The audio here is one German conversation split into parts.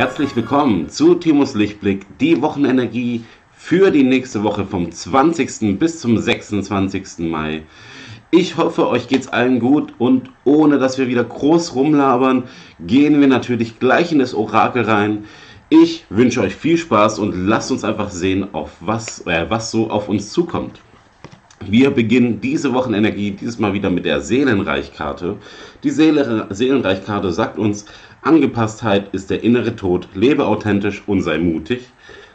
Herzlich willkommen zu Timos Lichtblick, die Wochenenergie für die nächste Woche vom 20. bis zum 26. Mai. Ich hoffe, euch geht's allen gut und ohne dass wir wieder groß rumlabern, gehen wir natürlich gleich in das Orakel rein. Ich wünsche euch viel Spaß und lasst uns einfach sehen, auf was, äh, was so auf uns zukommt. Wir beginnen diese Wochenenergie dieses Mal wieder mit der Seelenreichkarte. Die Seele, Seelenreichkarte sagt uns, Angepasstheit ist der innere Tod, lebe authentisch und sei mutig.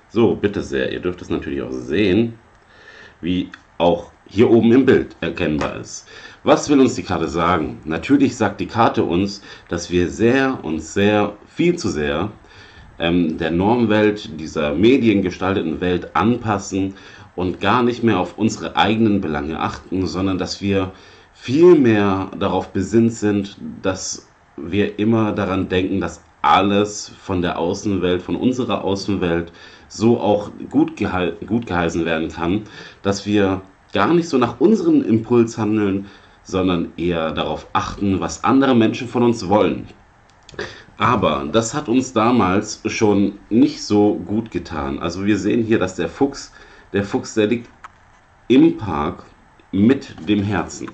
So, bitte sehr, ihr dürft es natürlich auch sehen, wie auch hier oben im Bild erkennbar ist. Was will uns die Karte sagen? Natürlich sagt die Karte uns, dass wir sehr und sehr, viel zu sehr ähm, der Normwelt, dieser mediengestalteten Welt anpassen und gar nicht mehr auf unsere eigenen Belange achten, sondern dass wir viel mehr darauf besinnt sind, dass wir immer daran denken, dass alles von der Außenwelt, von unserer Außenwelt so auch gut, gehe gut geheißen werden kann, dass wir gar nicht so nach unserem Impuls handeln, sondern eher darauf achten, was andere Menschen von uns wollen. Aber das hat uns damals schon nicht so gut getan. Also wir sehen hier, dass der Fuchs der Fuchs, der liegt im Park mit dem Herzen.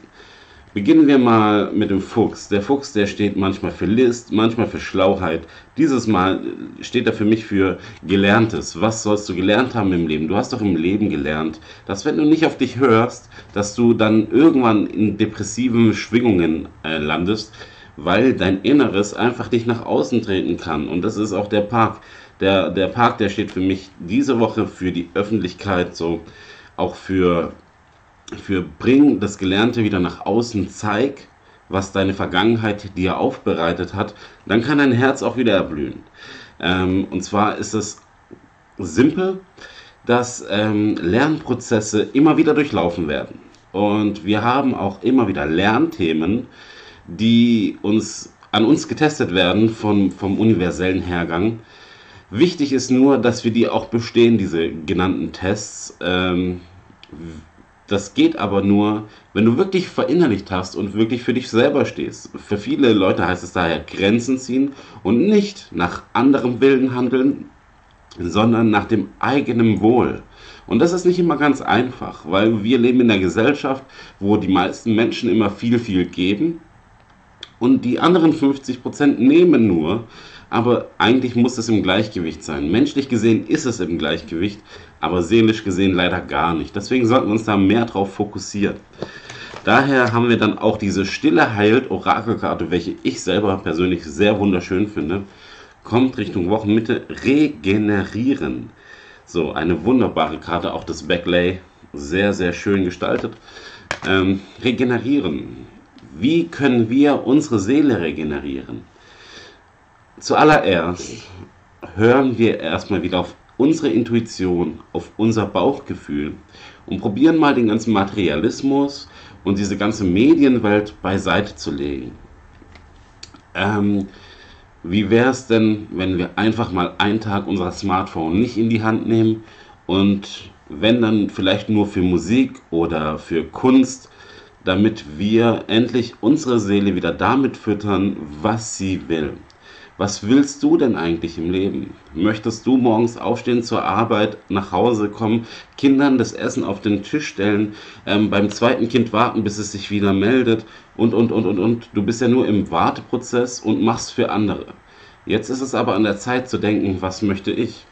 Beginnen wir mal mit dem Fuchs. Der Fuchs, der steht manchmal für List, manchmal für Schlauheit. Dieses Mal steht er für mich für Gelerntes. Was sollst du gelernt haben im Leben? Du hast doch im Leben gelernt, dass wenn du nicht auf dich hörst, dass du dann irgendwann in depressiven Schwingungen äh, landest, weil dein Inneres einfach nicht nach außen treten kann. Und das ist auch der Park. Der, der Park, der steht für mich diese Woche für die Öffentlichkeit, so auch für, für bring das Gelernte wieder nach außen, zeig, was deine Vergangenheit dir aufbereitet hat, dann kann dein Herz auch wieder erblühen. Ähm, und zwar ist es simpel, dass ähm, Lernprozesse immer wieder durchlaufen werden. Und wir haben auch immer wieder Lernthemen, die uns an uns getestet werden vom, vom universellen Hergang. Wichtig ist nur, dass wir die auch bestehen, diese genannten Tests. Ähm, das geht aber nur, wenn du wirklich verinnerlicht hast und wirklich für dich selber stehst. Für viele Leute heißt es daher Grenzen ziehen und nicht nach anderem Willen handeln, sondern nach dem eigenen Wohl. Und das ist nicht immer ganz einfach, weil wir leben in einer Gesellschaft, wo die meisten Menschen immer viel, viel geben und die anderen 50% nehmen nur aber eigentlich muss es im Gleichgewicht sein. Menschlich gesehen ist es im Gleichgewicht, aber seelisch gesehen leider gar nicht. Deswegen sollten wir uns da mehr drauf fokussieren. Daher haben wir dann auch diese Stille heilt Orakelkarte, welche ich selber persönlich sehr wunderschön finde. Kommt Richtung Wochenmitte regenerieren. So, eine wunderbare Karte, auch das Backlay sehr, sehr schön gestaltet. Ähm, regenerieren. Wie können wir unsere Seele regenerieren? Zuallererst hören wir erstmal wieder auf unsere Intuition, auf unser Bauchgefühl und probieren mal den ganzen Materialismus und diese ganze Medienwelt beiseite zu legen. Ähm, wie wäre es denn, wenn wir einfach mal einen Tag unser Smartphone nicht in die Hand nehmen und wenn dann vielleicht nur für Musik oder für Kunst, damit wir endlich unsere Seele wieder damit füttern, was sie will. Was willst du denn eigentlich im Leben? Möchtest du morgens aufstehen, zur Arbeit, nach Hause kommen, Kindern das Essen auf den Tisch stellen, ähm, beim zweiten Kind warten, bis es sich wieder meldet und, und, und, und, und. Du bist ja nur im Warteprozess und machst für andere. Jetzt ist es aber an der Zeit zu denken, was möchte ich?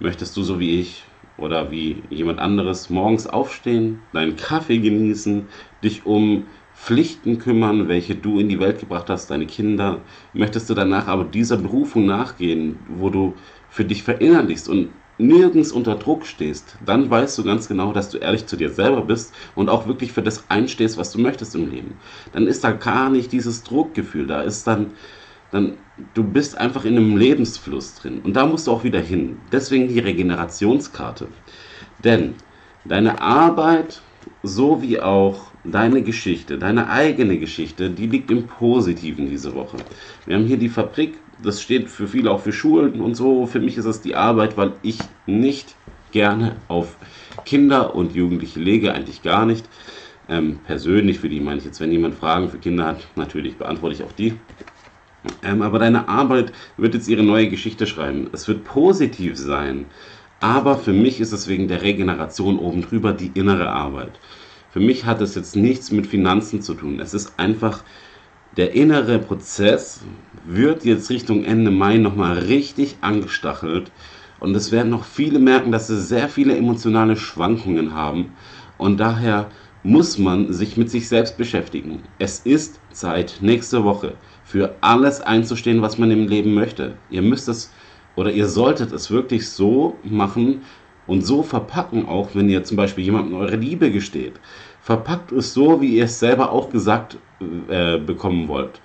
Möchtest du so wie ich oder wie jemand anderes morgens aufstehen, deinen Kaffee genießen, dich um Pflichten kümmern, welche du in die Welt gebracht hast, deine Kinder. Möchtest du danach aber dieser Berufung nachgehen, wo du für dich verinnerlichst und nirgends unter Druck stehst, dann weißt du ganz genau, dass du ehrlich zu dir selber bist und auch wirklich für das einstehst, was du möchtest im Leben. Dann ist da gar nicht dieses Druckgefühl, da ist dann, dann, du bist einfach in einem Lebensfluss drin und da musst du auch wieder hin. Deswegen die Regenerationskarte. Denn deine Arbeit so wie auch deine Geschichte, deine eigene Geschichte, die liegt im Positiven diese Woche. Wir haben hier die Fabrik, das steht für viele auch für Schulen und so. Für mich ist es die Arbeit, weil ich nicht gerne auf Kinder und Jugendliche lege, eigentlich gar nicht. Ähm, persönlich für die meine ich jetzt, wenn jemand Fragen für Kinder hat, natürlich beantworte ich auch die. Ähm, aber deine Arbeit wird jetzt ihre neue Geschichte schreiben. Es wird positiv sein. Aber für mich ist es wegen der Regeneration oben drüber die innere Arbeit. Für mich hat es jetzt nichts mit Finanzen zu tun. Es ist einfach der innere Prozess wird jetzt Richtung Ende Mai nochmal richtig angestachelt. Und es werden noch viele merken, dass sie sehr viele emotionale Schwankungen haben. Und daher muss man sich mit sich selbst beschäftigen. Es ist Zeit, nächste Woche für alles einzustehen, was man im Leben möchte. Ihr müsst es oder ihr solltet es wirklich so machen und so verpacken, auch wenn ihr zum Beispiel jemandem eure Liebe gesteht. Verpackt es so, wie ihr es selber auch gesagt äh, bekommen wollt.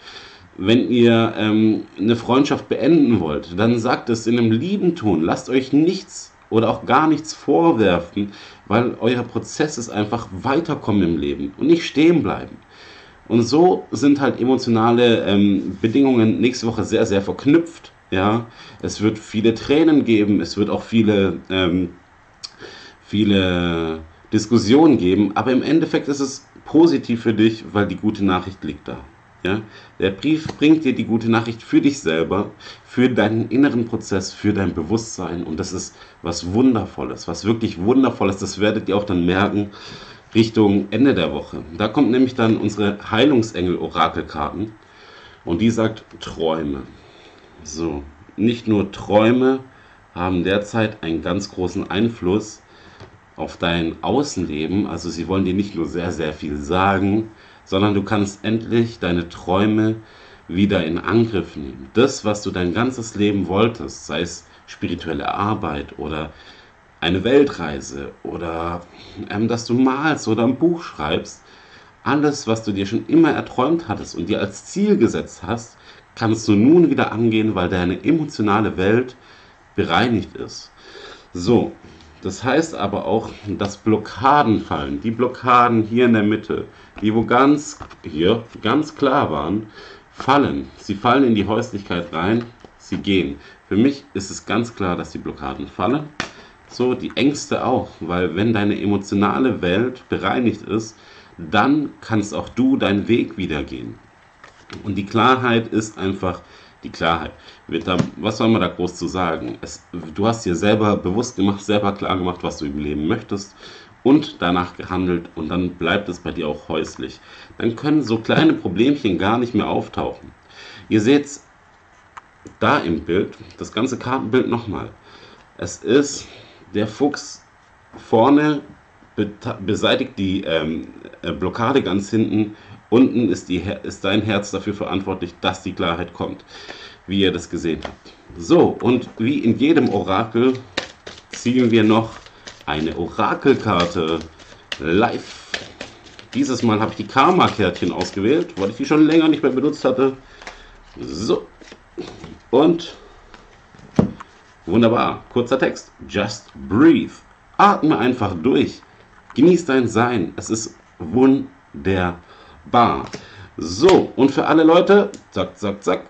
Wenn ihr ähm, eine Freundschaft beenden wollt, dann sagt es in einem lieben Ton. Lasst euch nichts oder auch gar nichts vorwerfen, weil euer Prozess ist einfach weiterkommen im Leben und nicht stehen bleiben. Und so sind halt emotionale ähm, Bedingungen nächste Woche sehr, sehr verknüpft. Ja, es wird viele Tränen geben, es wird auch viele, ähm, viele Diskussionen geben, aber im Endeffekt ist es positiv für dich, weil die gute Nachricht liegt da. Ja? Der Brief bringt dir die gute Nachricht für dich selber, für deinen inneren Prozess, für dein Bewusstsein und das ist was Wundervolles, was wirklich Wundervolles. Das werdet ihr auch dann merken Richtung Ende der Woche. Da kommt nämlich dann unsere Heilungsengel-Orakelkarten und die sagt Träume. So, nicht nur Träume haben derzeit einen ganz großen Einfluss auf dein Außenleben. Also sie wollen dir nicht nur sehr, sehr viel sagen, sondern du kannst endlich deine Träume wieder in Angriff nehmen. Das, was du dein ganzes Leben wolltest, sei es spirituelle Arbeit oder eine Weltreise oder ähm, dass du malst oder ein Buch schreibst, alles, was du dir schon immer erträumt hattest und dir als Ziel gesetzt hast, kannst du nun wieder angehen, weil deine emotionale Welt bereinigt ist. So, das heißt aber auch, dass Blockaden fallen. Die Blockaden hier in der Mitte, die wo ganz hier ganz klar waren, fallen. Sie fallen in die Häuslichkeit rein, sie gehen. Für mich ist es ganz klar, dass die Blockaden fallen. So, die Ängste auch, weil wenn deine emotionale Welt bereinigt ist, dann kannst auch du deinen Weg wieder gehen. Und die Klarheit ist einfach die Klarheit. Da, was soll man da groß zu sagen? Es, du hast dir selber bewusst gemacht, selber klar gemacht, was du im Leben möchtest und danach gehandelt und dann bleibt es bei dir auch häuslich. Dann können so kleine Problemchen gar nicht mehr auftauchen. Ihr seht da im Bild, das ganze Kartenbild nochmal. Es ist der Fuchs vorne beseitigt die ähm, äh, Blockade ganz hinten Unten ist, die, ist dein Herz dafür verantwortlich, dass die Klarheit kommt, wie ihr das gesehen habt. So, und wie in jedem Orakel ziehen wir noch eine Orakelkarte live. Dieses Mal habe ich die Karma-Kärtchen ausgewählt, weil ich die schon länger nicht mehr benutzt hatte. So, und wunderbar, kurzer Text. Just breathe. Atme einfach durch. Genieß dein Sein. Es ist wunderbar bar. So, und für alle Leute, zack, zack, zack,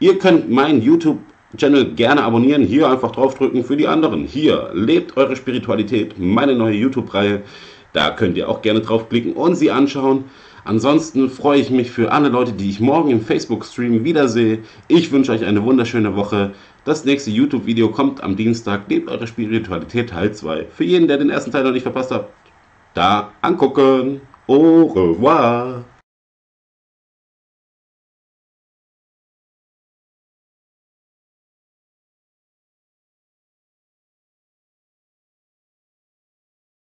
ihr könnt meinen YouTube-Channel gerne abonnieren. Hier einfach draufdrücken für die anderen. Hier, lebt eure Spiritualität, meine neue YouTube-Reihe. Da könnt ihr auch gerne draufklicken und sie anschauen. Ansonsten freue ich mich für alle Leute, die ich morgen im Facebook-Stream wiedersehe. Ich wünsche euch eine wunderschöne Woche. Das nächste YouTube-Video kommt am Dienstag. Lebt eure Spiritualität Teil 2. Für jeden, der den ersten Teil noch nicht verpasst hat, da angucken. Au revoir.